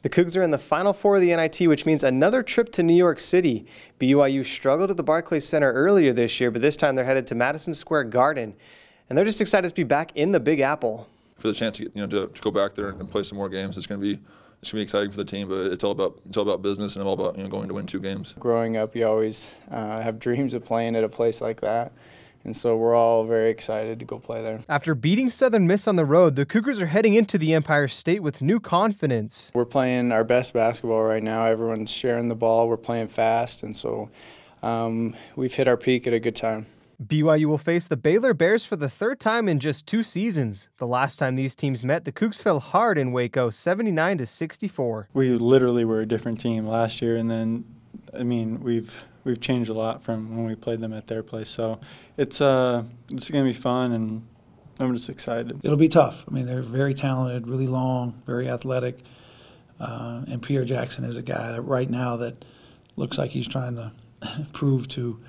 The Cougs are in the Final Four of the NIT, which means another trip to New York City. BYU struggled at the Barclays Center earlier this year, but this time they're headed to Madison Square Garden, and they're just excited to be back in the Big Apple. For the chance to, get, you know, to, to go back there and play some more games, it's going to be it's going to be exciting for the team, but it's all about it's all about business and all about you know going to win two games. Growing up, you always uh, have dreams of playing at a place like that. And so we're all very excited to go play there. After beating Southern Miss on the road, the Cougars are heading into the Empire State with new confidence. We're playing our best basketball right now. Everyone's sharing the ball. We're playing fast. And so um, we've hit our peak at a good time. BYU will face the Baylor Bears for the third time in just two seasons. The last time these teams met, the Cougs fell hard in Waco, 79 to 64. We literally were a different team last year, and then, I mean, we've we've changed a lot from when we played them at their place. So it's uh it's gonna be fun and I'm just excited. It'll be tough. I mean, they're very talented, really long, very athletic, uh, and Pierre Jackson is a guy that right now that looks like he's trying to prove to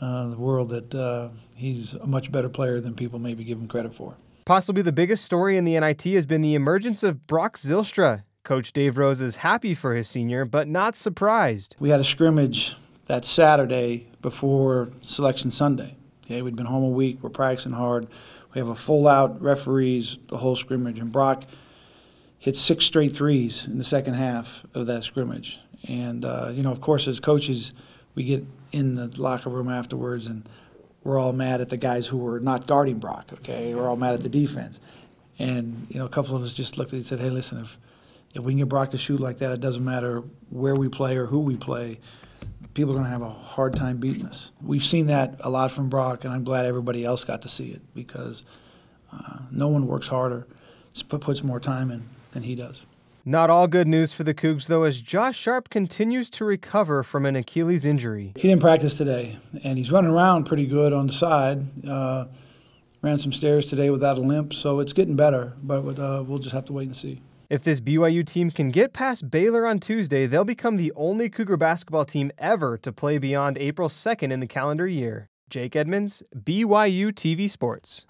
uh, the world that uh, he's a much better player than people maybe give him credit for. Possibly the biggest story in the NIT has been the emergence of Brock Zylstra. Coach Dave Rose is happy for his senior, but not surprised. We had a scrimmage that Saturday before Selection Sunday. Okay, we'd been home a week. We're practicing hard. We have a full out referees the whole scrimmage, and Brock hit six straight threes in the second half of that scrimmage. And uh, you know, of course, as coaches, we get in the locker room afterwards, and we're all mad at the guys who were not guarding Brock. Okay, we're all mad at the defense. And you know, a couple of us just looked at it and said, "Hey, listen, if if we can get Brock to shoot like that, it doesn't matter where we play or who we play people are going to have a hard time beating us. We've seen that a lot from Brock, and I'm glad everybody else got to see it because uh, no one works harder, puts more time in than he does. Not all good news for the Cougs, though, as Josh Sharp continues to recover from an Achilles injury. He didn't practice today, and he's running around pretty good on the side. Uh, ran some stairs today without a limp, so it's getting better, but uh, we'll just have to wait and see. If this BYU team can get past Baylor on Tuesday, they'll become the only Cougar basketball team ever to play beyond April 2nd in the calendar year. Jake Edmonds, BYU TV Sports.